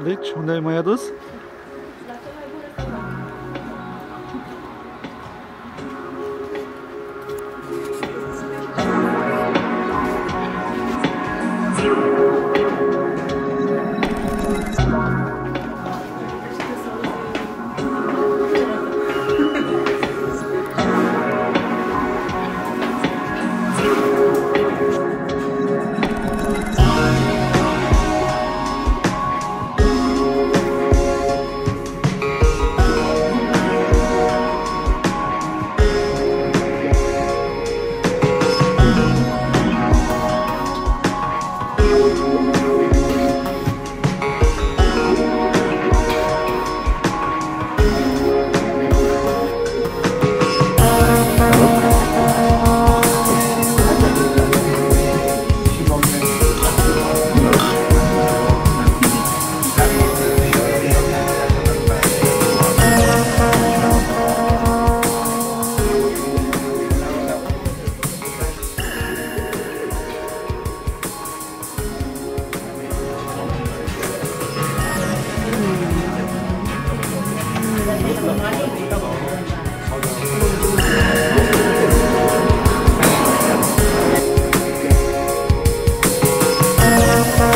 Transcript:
Weg, Hyundai Mayadas. Bye.